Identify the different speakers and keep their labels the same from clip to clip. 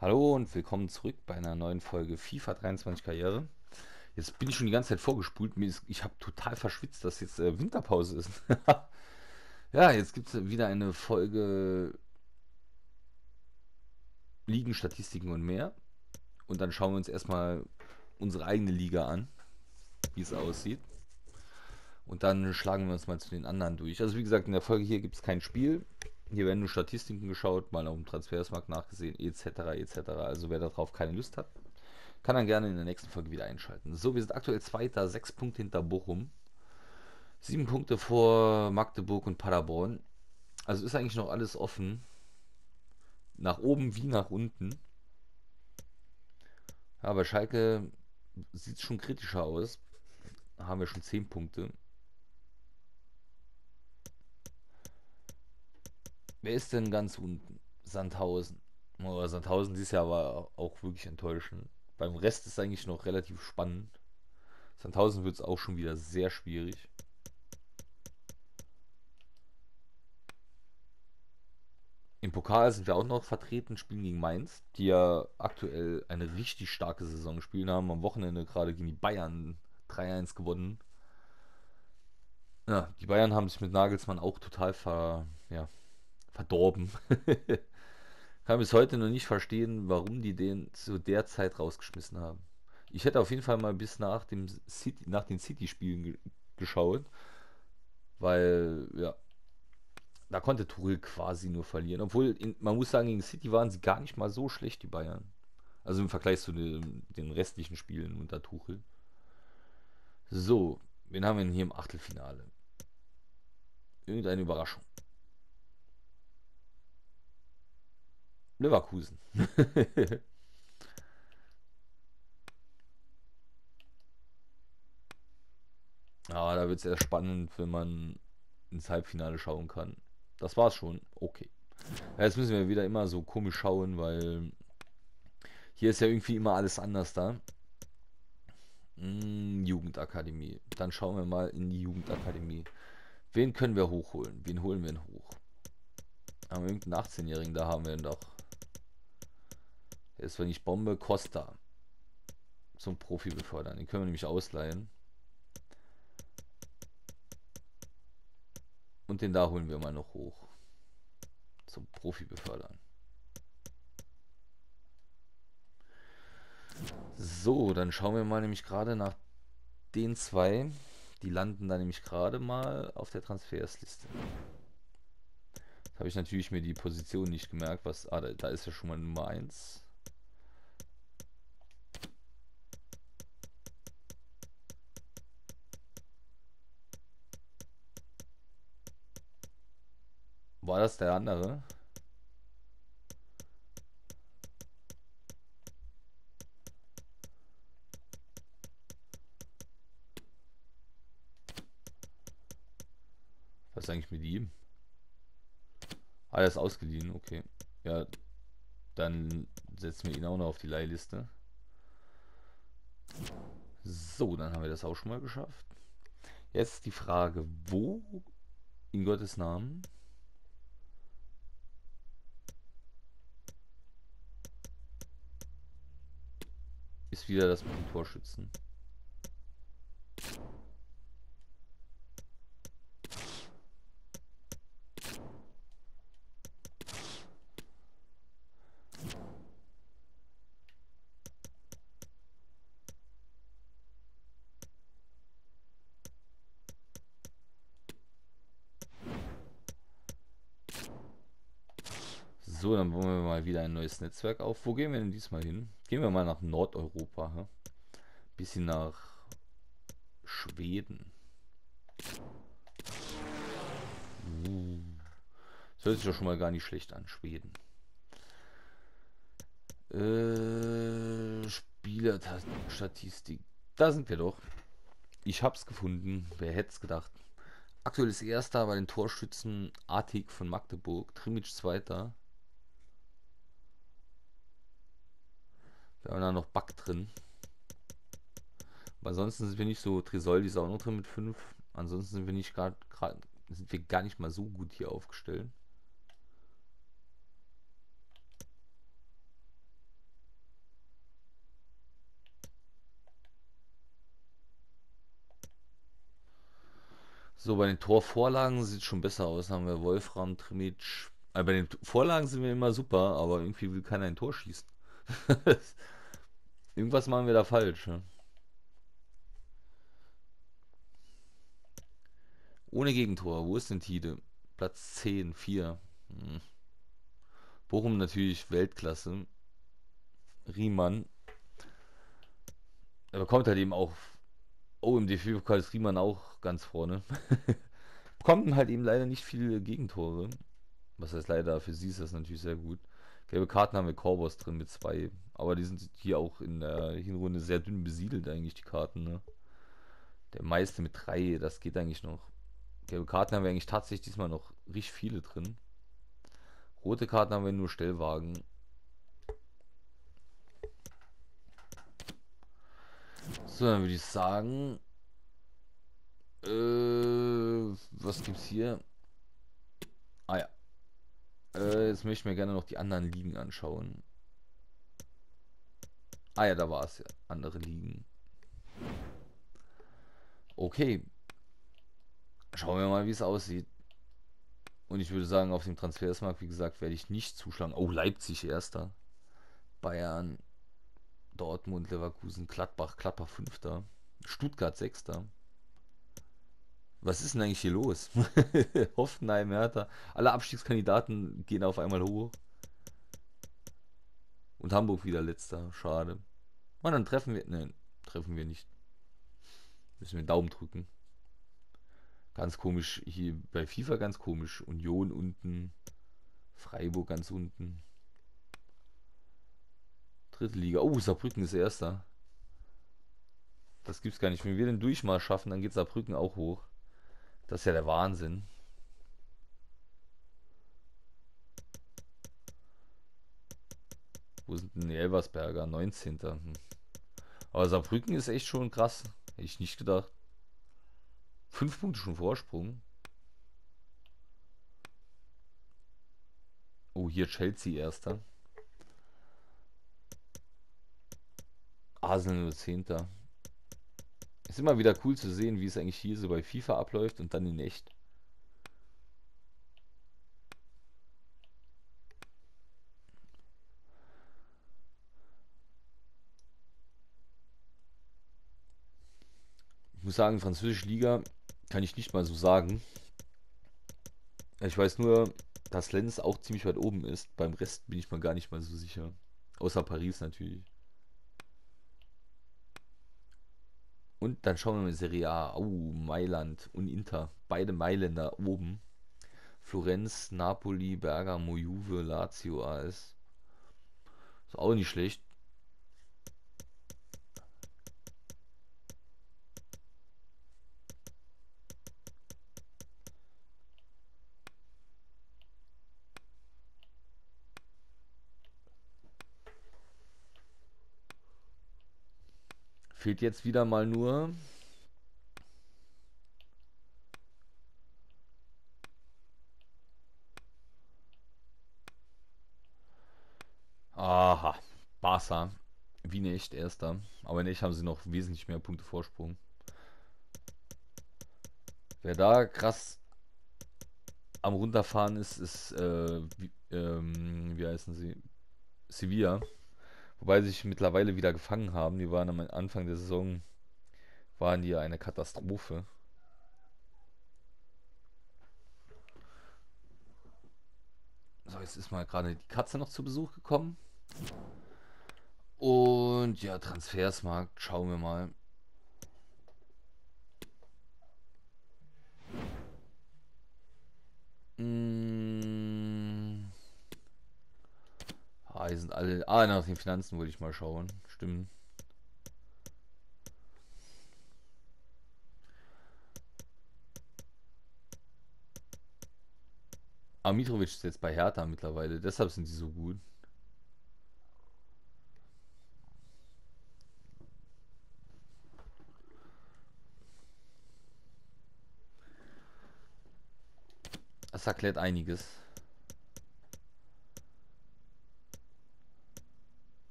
Speaker 1: Hallo und willkommen zurück bei einer neuen Folge FIFA 23 Karriere. Jetzt bin ich schon die ganze Zeit vorgespult. ich habe total verschwitzt, dass jetzt äh, Winterpause ist. ja, jetzt gibt es wieder eine Folge Ligen, Statistiken und mehr. Und dann schauen wir uns erstmal unsere eigene Liga an, wie es aussieht. Und dann schlagen wir uns mal zu den anderen durch. Also wie gesagt, in der Folge hier gibt es kein Spiel. Hier werden nur Statistiken geschaut, mal auf dem Transfersmarkt nachgesehen, etc. etc. Also wer darauf keine Lust hat, kann dann gerne in der nächsten Folge wieder einschalten. So, wir sind aktuell Zweiter, sechs Punkte hinter Bochum. Sieben Punkte vor Magdeburg und Paderborn. Also ist eigentlich noch alles offen. Nach oben wie nach unten. Ja, bei Schalke sieht schon kritischer aus. Haben wir schon zehn Punkte. Wer ist denn ganz unten? Sandhausen. Oh, Sandhausen ist ja aber auch wirklich enttäuschend. Beim Rest ist eigentlich noch relativ spannend. Sandhausen wird es auch schon wieder sehr schwierig. Im Pokal sind wir auch noch vertreten, spielen gegen Mainz, die ja aktuell eine richtig starke Saison spielen, haben am Wochenende gerade gegen die Bayern 3-1 gewonnen. Ja, die Bayern haben sich mit Nagelsmann auch total ver, ja, verdorben. Kann bis heute noch nicht verstehen, warum die den zu der Zeit rausgeschmissen haben. Ich hätte auf jeden Fall mal bis nach dem City, nach den City-Spielen ge geschaut, weil ja, da konnte Tuchel quasi nur verlieren. Obwohl, in, man muss sagen, gegen City waren sie gar nicht mal so schlecht, die Bayern. Also im Vergleich zu den, den restlichen Spielen unter Tuchel. So, wen haben wir denn hier im Achtelfinale? Irgendeine Überraschung. Leverkusen. Aber da wird es erst spannend, wenn man ins Halbfinale schauen kann. Das war's schon. Okay. Ja, jetzt müssen wir wieder immer so komisch schauen, weil hier ist ja irgendwie immer alles anders da. Hm, Jugendakademie. Dann schauen wir mal in die Jugendakademie. Wen können wir hochholen? Wen holen wir denn hoch? Haben irgendeinen 18-Jährigen, da haben wir ihn doch. Ist, wenn ich Bombe Costa zum Profi befördern. Den können wir nämlich ausleihen. Und den da holen wir mal noch hoch. Zum Profi befördern. So, dann schauen wir mal nämlich gerade nach den zwei. Die landen da nämlich gerade mal auf der Transfersliste. Habe ich natürlich mir die Position nicht gemerkt, was. Ah, da, da ist ja schon mal Nummer 1. War das der andere? Was ist eigentlich mit ihm? Alles ausgeliehen, okay. Ja, dann setzen wir ihn auch noch auf die Leihliste. So, dann haben wir das auch schon mal geschafft. Jetzt die Frage, wo in Gottes Namen wieder das mit dem Torschützen. So, dann wollen wir mal wieder ein neues Netzwerk auf. Wo gehen wir denn diesmal hin? Gehen wir mal nach Nordeuropa. Hä? Bisschen nach Schweden. Uh, das hört sich doch schon mal gar nicht schlecht an. Schweden. Äh, Spielerstatistik. Da sind wir doch. Ich hab's gefunden. Wer hätte es gedacht? Aktuell ist erster bei den Torschützen Artig von Magdeburg, Trimic zweiter, Da haben wir noch Back drin. Aber ansonsten sind wir nicht so, Tresol die ist auch noch drin mit 5. Ansonsten sind wir nicht gerade, sind wir gar nicht mal so gut hier aufgestellt. So, bei den Torvorlagen sieht es schon besser aus. Haben wir Wolfram, Trimitsch. Äh, also bei den Vorlagen sind wir immer super, aber irgendwie will keiner ein Tor schießen. Irgendwas machen wir da falsch. Ne? Ohne Gegentor. Wo ist denn Tide? Platz 10, 4. Hm. Bochum natürlich Weltklasse. Riemann. Er bekommt halt eben auch. Oh, im DFB-Pokal ist Riemann auch ganz vorne. bekommt halt eben leider nicht viele Gegentore. Was heißt leider, für sie ist das natürlich sehr gut. Gelbe Karten haben wir Korbos drin mit zwei. Aber die sind hier auch in der Hinrunde sehr dünn besiedelt, eigentlich, die Karten. Ne? Der meiste mit drei, das geht eigentlich noch. Gelbe Karten haben wir eigentlich tatsächlich diesmal noch richtig viele drin. Rote Karten haben wir nur Stellwagen. So, dann würde ich sagen. Äh, was gibt's hier? Ah ja. Äh, jetzt möchte ich mir gerne noch die anderen Ligen anschauen. Ah ja, da war es ja. Andere Ligen. Okay. Schauen wir mal, wie es aussieht. Und ich würde sagen, auf dem Transfersmarkt, wie gesagt, werde ich nicht zuschlagen. Oh, Leipzig erster. Bayern, Dortmund, Leverkusen, Gladbach, Gladbach fünfter. Stuttgart sechster. Was ist denn eigentlich hier los? Hoffenheim, Hertha. Alle Abstiegskandidaten gehen auf einmal hoch. Und Hamburg wieder letzter. Schade. Und dann treffen wir. Nein, treffen wir nicht. Müssen wir den Daumen drücken. Ganz komisch. Hier bei FIFA ganz komisch. Union unten. Freiburg ganz unten. Dritte Liga. Oh, Saarbrücken ist erster. Das gibt's gar nicht. Wenn wir den Durchmarsch schaffen, dann geht Saarbrücken auch hoch. Das ist ja der Wahnsinn. Wo sind denn die Elversberger? 19. Hm. Aber Saarbrücken ist echt schon krass. Hätte ich nicht gedacht. Fünf Punkte schon Vorsprung. Oh, hier Chelsea erster. Arsenal nur Zehnter. Ist immer wieder cool zu sehen, wie es eigentlich hier so bei FIFA abläuft und dann in echt. Ich muss sagen, französische Liga kann ich nicht mal so sagen. Ich weiß nur, dass Lenz auch ziemlich weit oben ist. Beim Rest bin ich mir gar nicht mal so sicher. Außer Paris natürlich. Und dann schauen wir mal Serie A. Oh, Mailand und Inter. Beide Mailänder oben. Florenz, Napoli, Bergamo, Juve, Lazio AS. Ist auch nicht schlecht. Fehlt jetzt wieder mal nur. Aha, Barca. Wie nicht, erster. Aber nicht haben sie noch wesentlich mehr Punkte Vorsprung. Wer da krass am runterfahren ist, ist, äh, wie, ähm, wie heißen sie? Sevilla. Wobei sie sich mittlerweile wieder gefangen haben. Die waren am Anfang der Saison waren die eine Katastrophe. So, jetzt ist mal gerade die Katze noch zu Besuch gekommen. Und ja, Transfersmarkt, schauen wir mal. Ah, die sind alle. Ah, nach den Finanzen wollte ich mal schauen. Stimmt. Ah, Mitrovic ist jetzt bei Hertha mittlerweile, deshalb sind sie so gut. Das erklärt einiges.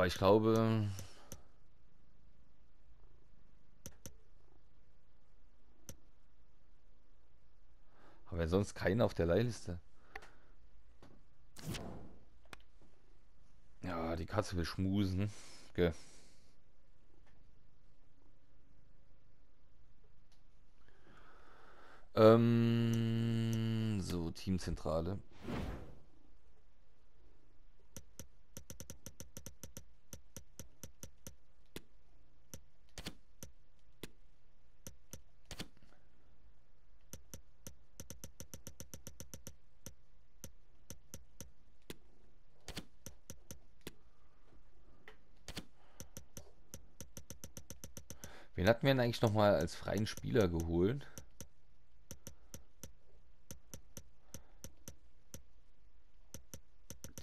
Speaker 1: Aber ich glaube... Aber sonst keiner auf der Leihliste. Ja, die Katze will schmusen. Okay. Ähm, so, Teamzentrale. Wen hatten wir denn eigentlich nochmal als freien Spieler geholt?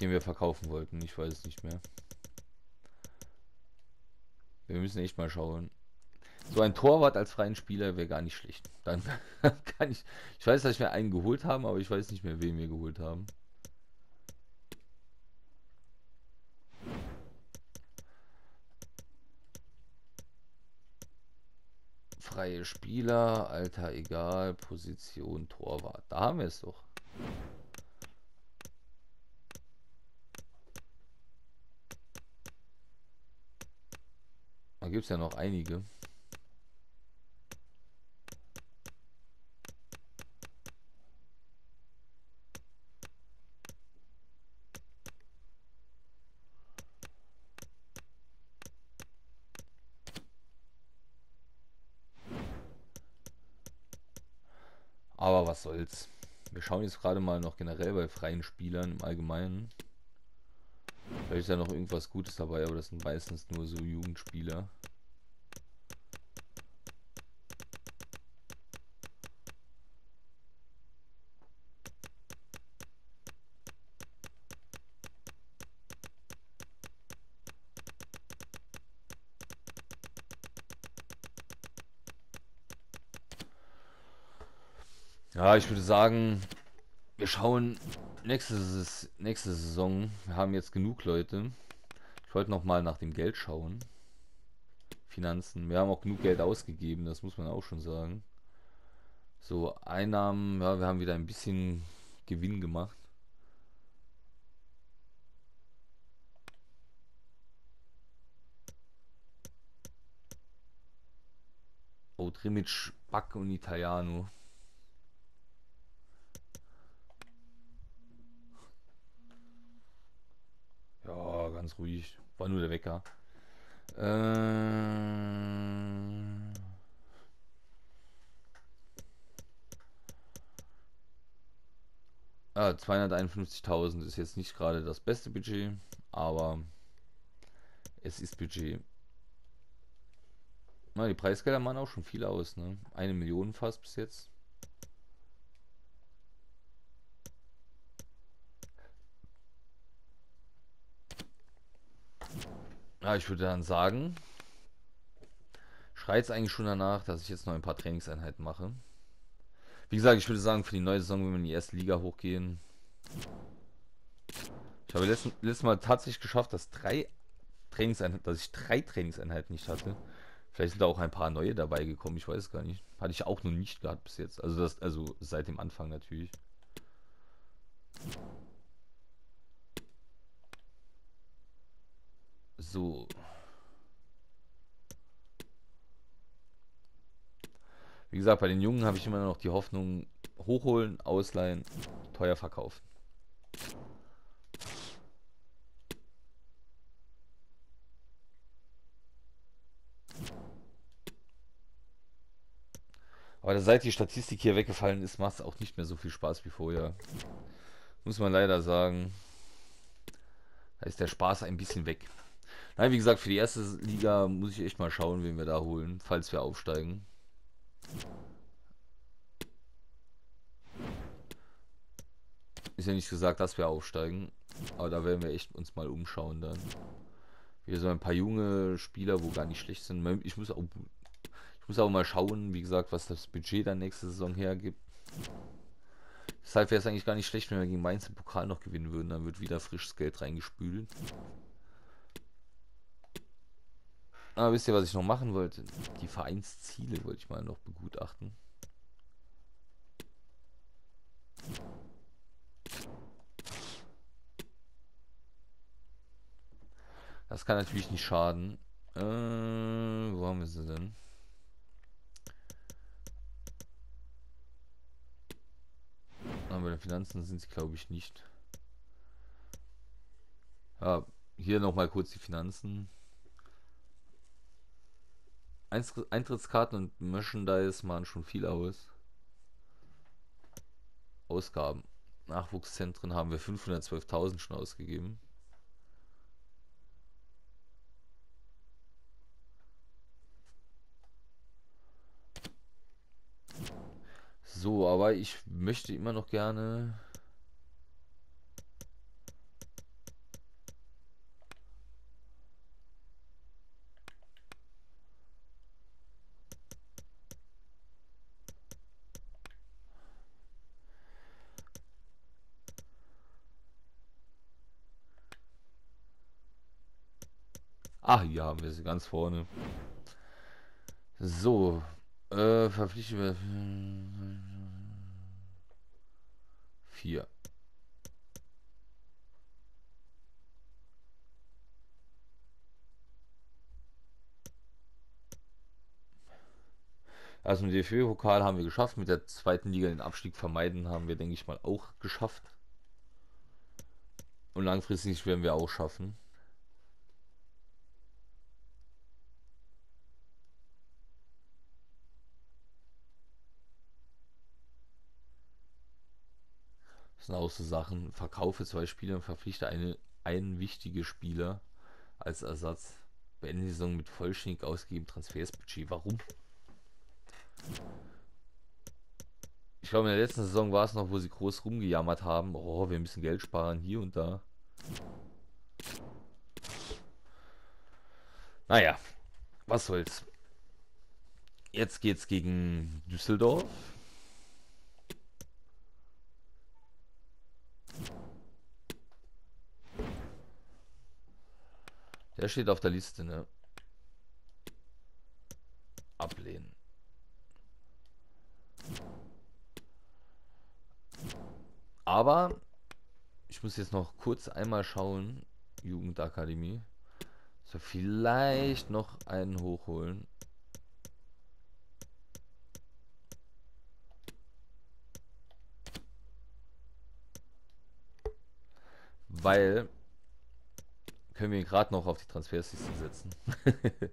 Speaker 1: Den wir verkaufen wollten. Ich weiß es nicht mehr. Wir müssen echt mal schauen. So ein Torwart als freien Spieler wäre gar nicht schlecht. Dann kann ich. Ich weiß, dass wir einen geholt haben, aber ich weiß nicht mehr, wen wir geholt haben. Freie Spieler, Alter, egal, Position, Torwart. Da haben wir es doch. Da gibt es ja noch einige. Aber was soll's. Wir schauen jetzt gerade mal noch generell bei freien Spielern im Allgemeinen. Vielleicht ist ja noch irgendwas Gutes dabei, aber das sind meistens nur so Jugendspieler. Ja, ich würde sagen, wir schauen nächste, nächste Saison. Wir haben jetzt genug Leute. Ich wollte noch mal nach dem Geld schauen. Finanzen. Wir haben auch genug Geld ausgegeben, das muss man auch schon sagen. So, Einnahmen, ja, wir haben wieder ein bisschen Gewinn gemacht. Oh, Trimic, Back und Italiano. Ganz ruhig. War nur der Wecker. Äh, ah, 251.000 ist jetzt nicht gerade das beste Budget, aber es ist Budget. Na, die Preisgelder machen auch schon viel aus, ne? Eine Million fast bis jetzt. Ja, ich würde dann sagen, schreit es eigentlich schon danach, dass ich jetzt noch ein paar Trainingseinheiten mache. Wie gesagt, ich würde sagen, für die neue Saison, wenn wir in die erste Liga hochgehen. Ich habe letzten, letztes Mal tatsächlich geschafft, dass drei Trainingseinheiten, dass ich drei Trainingseinheiten nicht hatte. Vielleicht sind da auch ein paar neue dabei gekommen, ich weiß gar nicht. Hatte ich auch noch nicht gehabt bis jetzt. Also das, also seit dem Anfang natürlich. So. Wie gesagt, bei den Jungen habe ich immer noch die Hoffnung, hochholen, ausleihen, teuer verkaufen. Aber seit die Statistik hier weggefallen ist, macht es auch nicht mehr so viel Spaß wie vorher. Muss man leider sagen. Da ist der Spaß ein bisschen weg. Nein, wie gesagt, für die erste Liga muss ich echt mal schauen, wen wir da holen, falls wir aufsteigen. Ist ja nicht gesagt, dass wir aufsteigen, aber da werden wir echt uns mal umschauen dann. Wir so ein paar junge Spieler, wo gar nicht schlecht sind. Ich muss auch, ich muss auch mal schauen, wie gesagt, was das Budget dann nächste Saison hergibt. Deshalb wäre es eigentlich gar nicht schlecht, wenn wir gegen Mainz im Pokal noch gewinnen würden. Dann wird wieder frisches Geld reingespült. Ah, wisst ihr, was ich noch machen wollte? Die Vereinsziele wollte ich mal noch begutachten. Das kann natürlich nicht schaden. Äh, wo haben wir sie denn? Aber bei den Finanzen sind sie, glaube ich, nicht. Ja, hier nochmal kurz die Finanzen. Eintrittskarten und Merchandise machen schon viel aus. Ausgaben. Nachwuchszentren haben wir 512.000 schon ausgegeben. So, aber ich möchte immer noch gerne Ah, hier haben wir sie ganz vorne. So, äh, verpflichten wir. Vier. Also mit DFB-Pokal haben wir geschafft. Mit der zweiten Liga den Abstieg vermeiden haben wir, denke ich mal, auch geschafft. Und langfristig werden wir auch schaffen. Sind auch so Sachen. Verkaufe zwei Spieler und verpflichte eine, einen wichtigen Spieler als Ersatz. Beende die Saison mit vollständig ausgegebenem Transfersbudget. Warum? Ich glaube, in der letzten Saison war es noch, wo sie groß rumgejammert haben. Oh, wir müssen Geld sparen hier und da. Naja, was soll's. Jetzt geht's gegen Düsseldorf. Der steht auf der Liste, ne? Ablehnen. Aber ich muss jetzt noch kurz einmal schauen. Jugendakademie. So, vielleicht noch einen hochholen. Weil können wir ihn gerade noch auf die Transferliste setzen.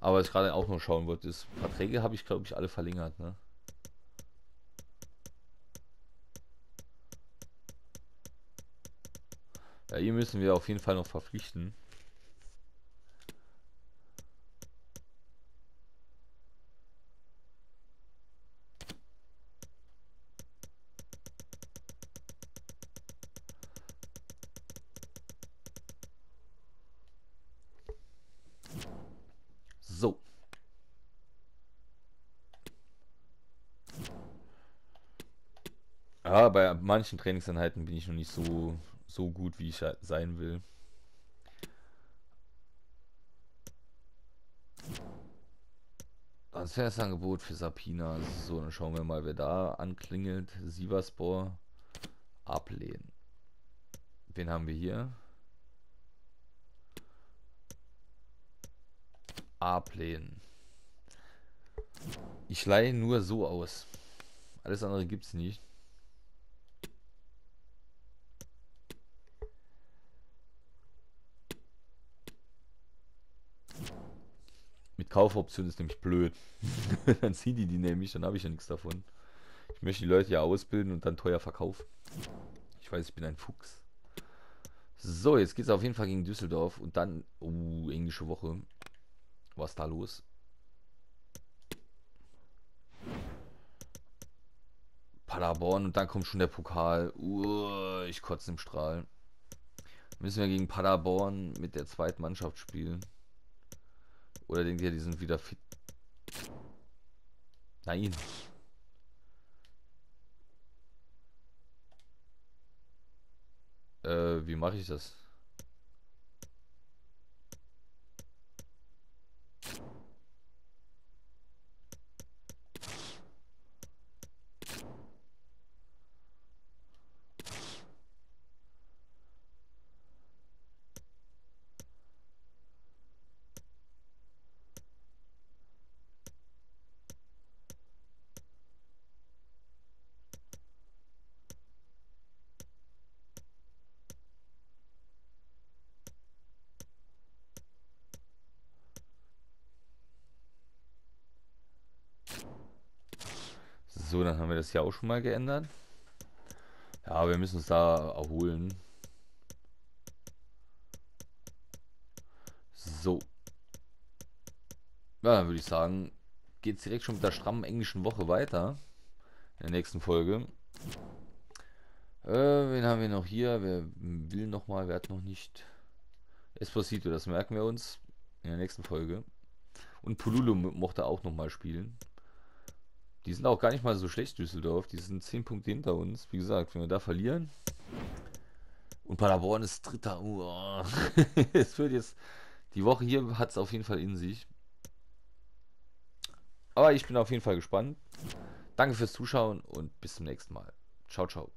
Speaker 1: Aber was ich gerade auch noch schauen wollte, ist, Verträge habe ich glaube ich alle verlängert, ne? Ja, hier müssen wir auf jeden Fall noch verpflichten. Ja, bei manchen Trainingseinheiten bin ich noch nicht so, so gut, wie ich sein will. Transfersangebot für Sapina. So, dann schauen wir mal, wer da anklingelt. Sivaspor. Ablehnen. Wen haben wir hier? Ablehnen. Ich leihe nur so aus. Alles andere gibt es nicht. Kaufoption ist nämlich blöd. dann ziehen die die nämlich, dann habe ich ja nichts davon. Ich möchte die Leute ja ausbilden und dann teuer verkaufen. Ich weiß, ich bin ein Fuchs. So, jetzt geht es auf jeden Fall gegen Düsseldorf und dann, oh, englische Woche. Was da los? Paderborn und dann kommt schon der Pokal. Uh, ich kotze im Strahl. Müssen wir gegen Paderborn mit der zweiten Mannschaft spielen. Oder denkt ihr, die sind wieder fit? Nein. Äh, wie mache ich das? So, dann haben wir das hier auch schon mal geändert. Ja, wir müssen uns da erholen. So. Ja, dann würde ich sagen, geht es direkt schon mit der strammen englischen Woche weiter. In der nächsten Folge. Äh, wen haben wir noch hier? Wer will noch mal? Wer hat noch nicht? Esposito, das merken wir uns in der nächsten Folge. Und Pululu mochte auch noch mal spielen. Die sind auch gar nicht mal so schlecht, Düsseldorf. Die sind 10 Punkte hinter uns. Wie gesagt, wenn wir da verlieren. Und Paderborn ist Dritter. Uh, es wird jetzt. Die Woche hier hat es auf jeden Fall in sich. Aber ich bin auf jeden Fall gespannt. Danke fürs Zuschauen und bis zum nächsten Mal. Ciao, ciao.